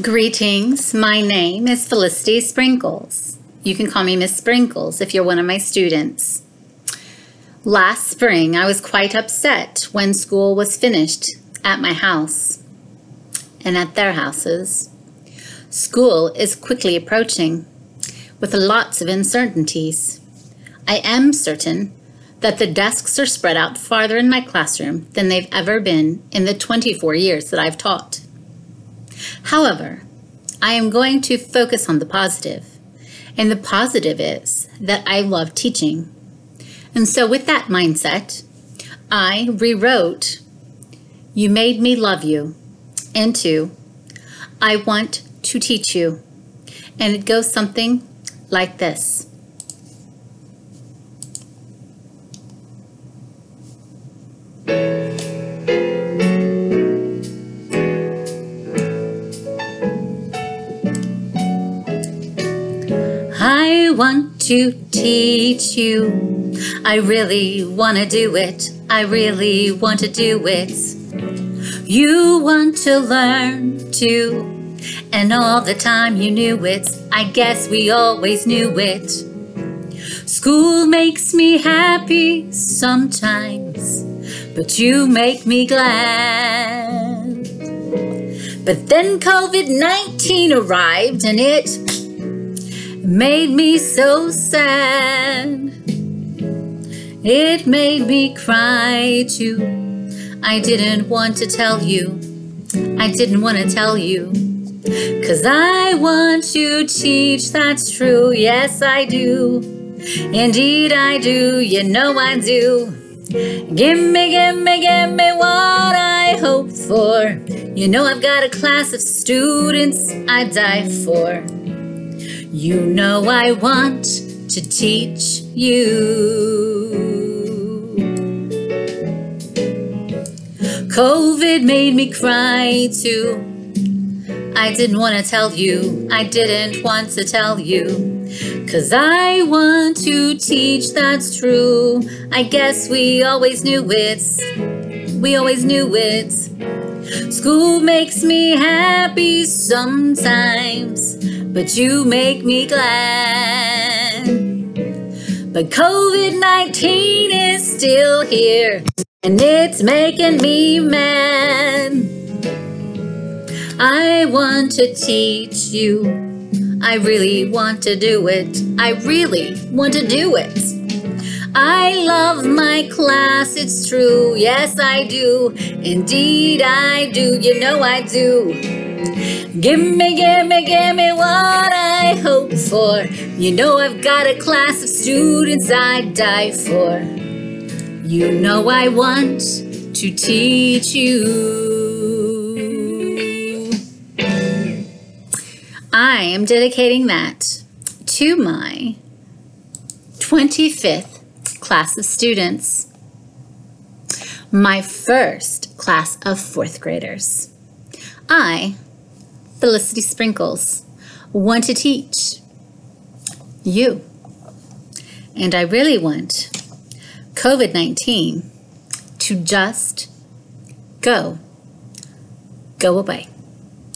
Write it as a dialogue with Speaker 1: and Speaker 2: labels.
Speaker 1: Greetings. My name is Felicity Sprinkles. You can call me Miss Sprinkles if you're one of my students. Last spring, I was quite upset when school was finished at my house and at their houses. School is quickly approaching with lots of uncertainties. I am certain that the desks are spread out farther in my classroom than they've ever been in the 24 years that I've taught. However, I am going to focus on the positive, and the positive is that I love teaching. And so, with that mindset, I rewrote You Made Me Love You into I Want to Teach You. And it goes something like this. I want to teach you. I really want to do it. I really want to do it. You want to learn too. And all the time you knew it. I guess we always knew it. School makes me happy sometimes, but you make me glad. But then COVID 19 arrived and it made me so sad. It made me cry too. I didn't want to tell you. I didn't want to tell you. Cause I want to teach, that's true. Yes, I do. Indeed, I do. You know I do. Give me, give me, give me what I hoped for. You know I've got a class of students I die for. You know I want to teach you. COVID made me cry too. I didn't want to tell you, I didn't want to tell you. Cause I want to teach, that's true. I guess we always knew it. We always knew it. School makes me happy sometimes but you make me glad. But COVID 19 is still here, and it's making me mad. I want to teach you. I really want to do it. I really want to do it. I love my class, it's true. Yes, I do. Indeed, I do. You know I do. Gimme, gimme, gimme what I hope for. You know I've got a class of students I'd die for. You know I want to teach you. I am dedicating that to my 25th class of students, my first class of fourth graders. I Felicity Sprinkles want to teach you. And I really want COVID 19 to just go, go away.